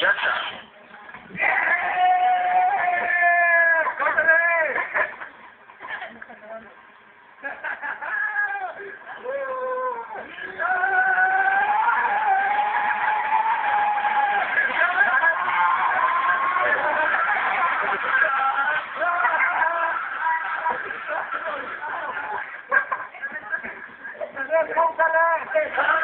Yes, sir. Come on, come on, come on.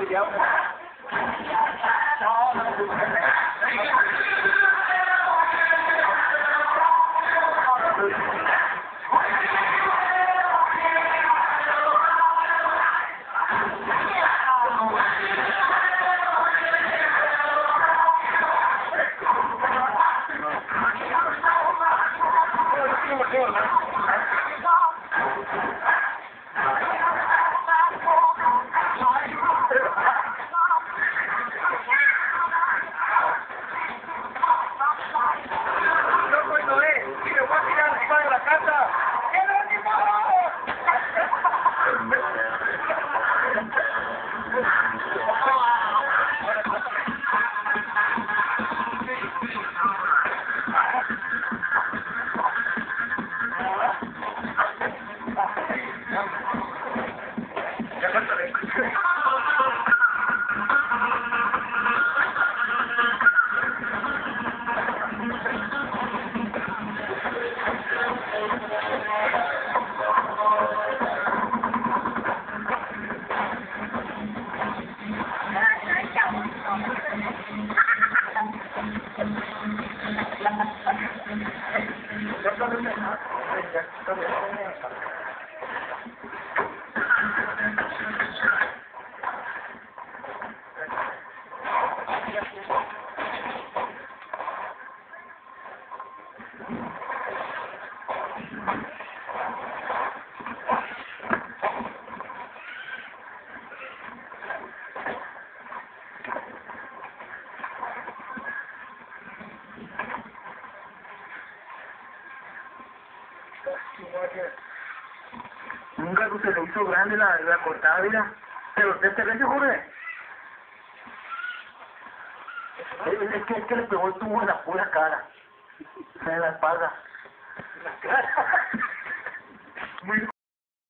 to go. Gracias. Nunca se le hizo grande la, la cortada, mira. Pero usted te ve, Jorge. Es, es que, es que le pegó el tubo en la pura cara. En la espalda. La cara. Muy